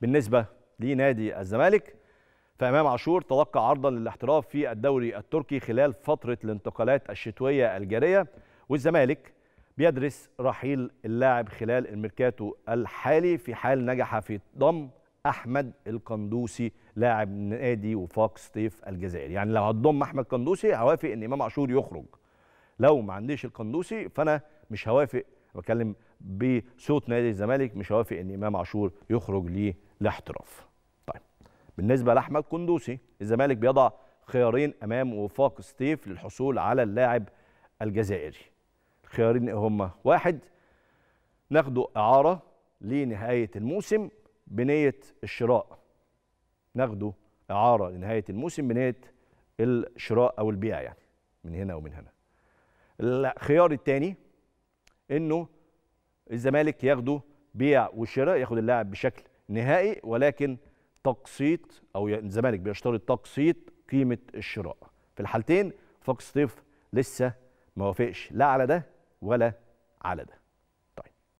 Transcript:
بالنسبة لنادي الزمالك فإمام عاشور تلقى عرضا للاحتراف في الدوري التركي خلال فترة الانتقالات الشتوية الجارية والزمالك بيدرس رحيل اللاعب خلال الميركاتو الحالي في حال نجح في ضم أحمد القندوسي لاعب نادي وفاق سطيف الجزائر يعني لو هتضم أحمد قندوسي هوافق إن إمام عاشور يخرج. لو ما عنديش القندوسي فأنا مش هوافق بتكلم بصوت نادي الزمالك مش هوافق إن إمام عاشور يخرج للاحتراف. طيب بالنسبة لأحمد قندوسي الزمالك بيضع خيارين أمام وفاق سطيف للحصول على اللاعب الجزائري. الخيارين هم واحد ناخده إعارة لنهاية الموسم بنية الشراء. ناخده إعارة لنهاية الموسم بنية الشراء أو البيع يعني من هنا ومن هنا. الخيار الثاني إنه الزمالك ياخده بيع وشراء ياخد اللاعب بشكل نهائي ولكن تقسيط أو الزمالك بيشترط تقسيط قيمة الشراء. في الحالتين وفاق سطيف لسه ما وافقش لا على ده ولا على ده.